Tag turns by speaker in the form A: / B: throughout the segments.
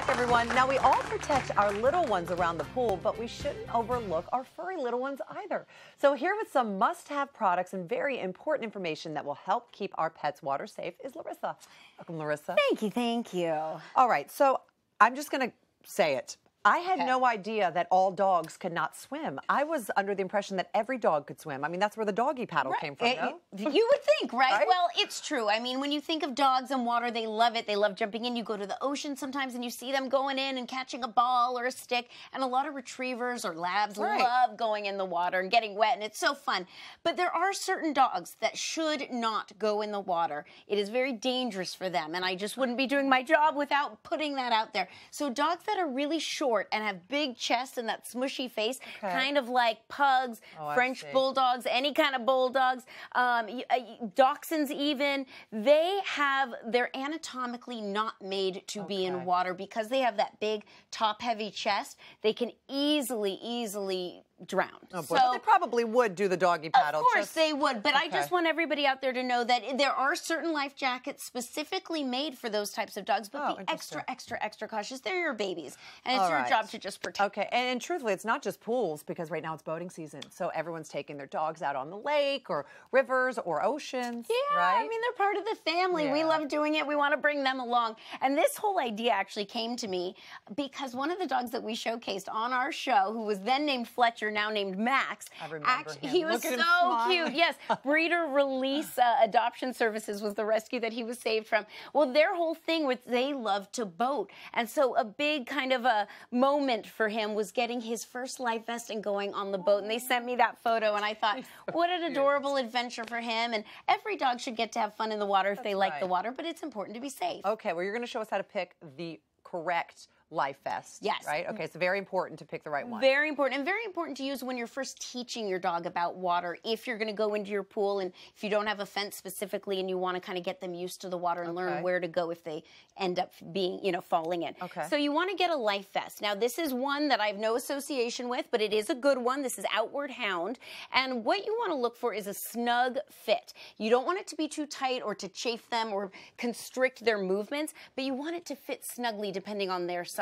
A: back, everyone. Now, we all protect our little ones around the pool, but we shouldn't overlook our furry little ones either. So, here with some must have products and very important information that will help keep our pets water safe is Larissa. Welcome, Larissa.
B: Thank you, thank you.
A: All right, so I'm just going to say it. I had
B: Okay.
A: no idea that all dogs could not swim. I was under the impression that every dog could swim. I mean, that's where the doggy paddle came from,
B: It-
A: no?
B: You would think, right?
A: Right?
B: Well, it's true. I mean, when you think of dogs and water, they love it. They love jumping in. You go to the ocean sometimes and you see them going in and catching a ball or a stick. And a lot of retrievers or labs
A: Right.
B: love going in the water and getting wet, and it's so fun. But there are certain dogs that should not go in the water. It is very dangerous for them, and I just wouldn't be doing my job without putting that out there. So, dogs that are really short and have big chests and that smushy face,
A: Okay.
B: kind of like pugs,
A: Oh,
B: French bulldogs, any kind of bulldogs, um, uh, dachshunds even, they have, they're anatomically not made to be in water because they have that big top heavy chest. They can easily, easily drown.
A: Oh, boy. but they probably would do the doggy paddle.
B: Of course
A: just-
B: they would, but I just want everybody out there to know that there are certain life jackets specifically made for those types of dogs, but
A: Oh,
B: be extra, extra, extra cautious. They're your babies, and it's
A: All
B: your
A: right.
B: job to just protect.
A: Okay, and, and truthfully, it's not just pools because right now it's boating season. So everyone's taking their dogs out on the lake or rivers or oceans.
B: Yeah,
A: right?
B: I mean, they're part of the family. We love doing it. We want to bring them along. And this whole idea actually came to me because one of the dogs that we showcased on our show, who was then named Fletcher, now named Max,
A: I remember him.
B: he was
A: Look
B: so cute. Yes, Breeder Release uh, Adoption Services was the rescue that he was saved from. Well, their whole thing was they love to boat. And so a big kind of a moment for him was getting his first life vest and going on the boat. And they sent me that photo, and I thought, what an adorable adventure for him. And every dog should get to have fun in the water if they like the water, but it's important to be safe.
A: Okay, well, you're going to show us how to pick the correct life vest.
B: Yes.
A: Right? Okay, it's very important to pick the right one.
B: Very important, and very important to use when you're first teaching your dog about water. If you're going to go into your pool, and if you don't have a fence specifically, and you want to kind of get them used to the water and
A: Okay.
B: learn where to go if they end up being, you know, falling in.
A: Okay.
B: So you want to get a life vest. Now, this is one that I have no association with, but it is a good one. This is Outward Hound, and what you want to look for is a snug fit. You don't want it to be too tight or to chafe them or constrict their movements, but you want it to fit snugly depending on their size.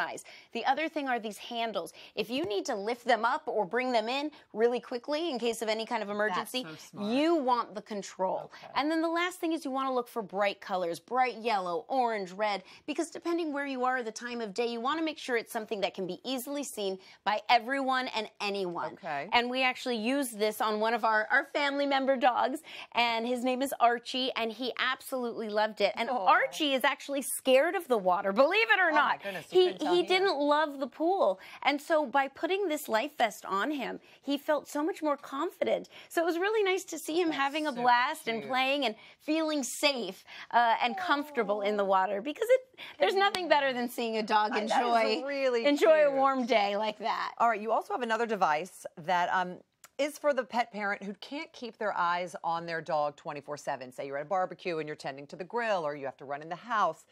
B: The other thing are these handles. If you need to lift them up or bring them in really quickly in case of any kind of emergency,
A: so
B: you want the control. And then the last thing is you want to look for bright colors, bright yellow, orange, red, because depending where you are, the time of day, you want to make sure it's something that can be easily seen by everyone and anyone.
A: Okay.
B: And we actually used this on one of our, our family member dogs, and his name is Archie, and he absolutely loved it. And
A: Aw.
B: Archie is actually scared of the water, believe it or
A: Oh
B: not.
A: goodness,
B: he he didn't love the pool. And so by putting this life vest on him, he felt so much more confident. So it was really nice to see him having a blast and playing and feeling safe uh, and comfortable in the water because it there's nothing better than seeing a dog enjoy
A: really
B: enjoy a warm day like that.
A: All right, you also have another device that um, is for the pet parent who can't keep their eyes on their dog 24 7. Say you're at a barbecue and you're tending to the grill or you have to run in the house.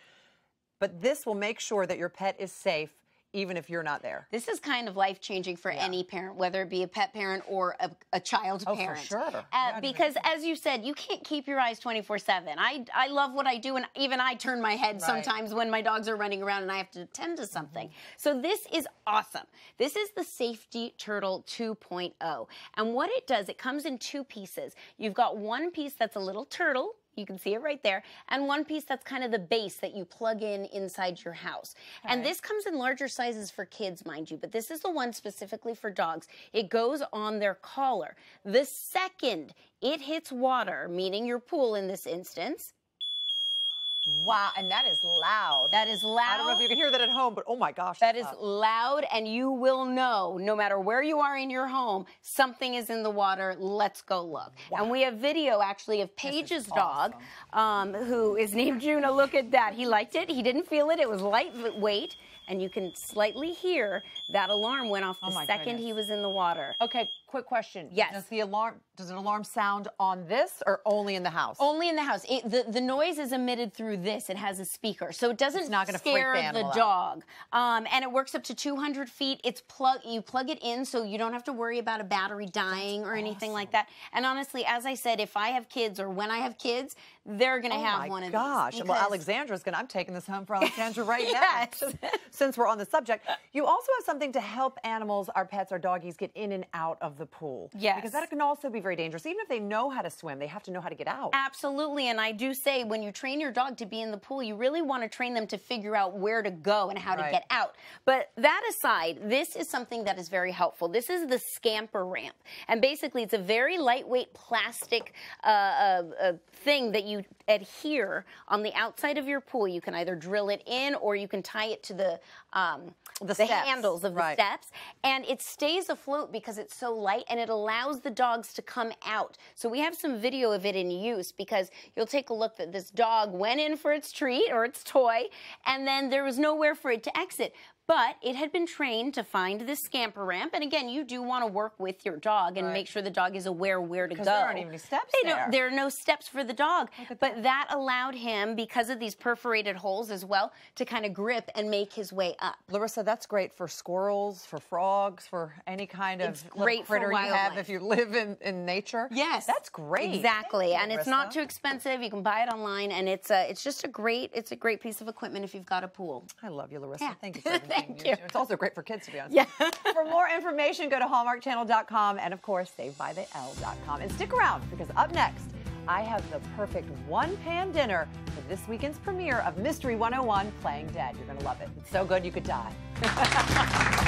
A: But this will make sure that your pet is safe even if you're not there.
B: This is kind of life changing for any parent, whether it be a pet parent or a, a child
A: Oh, for
B: parent.
A: sure.
B: Uh,
A: Yeah,
B: because, as you said, you can't keep your eyes 24 7. I, I love what I do, and even I turn my head
A: Right.
B: sometimes when my dogs are running around and I have to attend to something. So, this is awesome. This is the Safety Turtle 2.0. And what it does, it comes in two pieces. You've got one piece that's a little turtle. You can see it right there. And one piece that's kind of the base that you plug in inside your house. And this comes in larger sizes for kids, mind you, but this is the one specifically for dogs. It goes on their collar. The second it hits water, meaning your pool in this instance,
A: Wow, and that is loud.
B: that is loud.
A: I don't know if you can hear that at home, but oh my gosh.
B: That is
A: loud.
B: and you will know no matter where you are in your home, something is in the water. Let's go look. And we have video actually of Paige's dog, um, who is named Juno. Look at that. He liked it. He didn't feel it. It was lightweight, and you can slightly hear that alarm went off the
A: Oh
B: second
A: goodness.
B: he was in the water.
A: Okay, quick question.
B: Yes.
A: Does the alarm does an alarm sound on this or only in the house?
B: Only in the house. It, the the noise is emitted through this. It has a speaker, so it doesn't
A: It's not gonna freak
B: scare
A: the
B: the, dog. Um, and it works up to 200 feet. It's plug. You plug it in, so you don't have to worry about a battery dying or anything like that. And honestly, as I said, if I have kids or when I have kids, they're going to
A: Oh
B: have one of
A: gosh. Well, Alexandra's going to, I'm taking this home for Alexandra right
B: Yes.
A: now. Since we're on the subject, you also have something to help animals, our pets, our doggies, get in and out of the pool.
B: Yes.
A: Because that can also be very dangerous. Even if they know how to swim, they have to know how to get out.
B: Absolutely. And I do say when you train your dog to be in the pool, you really want to train them to figure out where to go and how
A: Right.
B: to get out. But that aside, this is something that is very helpful. This is the Skamper Ramp. And basically, it's a very lightweight plastic uh, uh, uh, thing that you adhere on the outside of your pool. You can either drill it in or you can tie it to the. Um,
A: The steps.
B: handles of the steps and it stays afloat because it's so light and it allows the dogs to come out. So we have some video of it in use because you'll take a look that this dog went in for its treat or its toy and then there was nowhere for it to exit. But it had been trained to find this Skamper Ramp. And again, you do want to work with your dog and
A: Right.
B: make sure the dog is aware where to go.
A: Because there aren't even any steps
B: They
A: there.
B: there are no steps for the dog. But that allowed him, because of these perforated holes as well, to kind of grip and make his way up.
A: Larissa, that's great for squirrels, for frogs, for any kind of
B: great
A: critter you have if you live in, in nature.
B: Yes,
A: That's great.
B: Exactly,
A: you,
B: and it's not too expensive. You can buy it online, and it's a, it's just a great, it's a great piece of equipment if you've got a pool.
A: I love you, Larissa.
B: Yeah.
A: Thank you for everything
B: Thank
A: you.
B: you.
A: It's also great for kids, to be honest.
B: Yeah.
A: for more information, go to hallmarkchannel.com and, of course, savedbytheL.com. And stick around because up next, I have the perfect one pan dinner for this weekend's premiere of Mystery 101 Playing Dead. You're going to love it. It's so good you could die.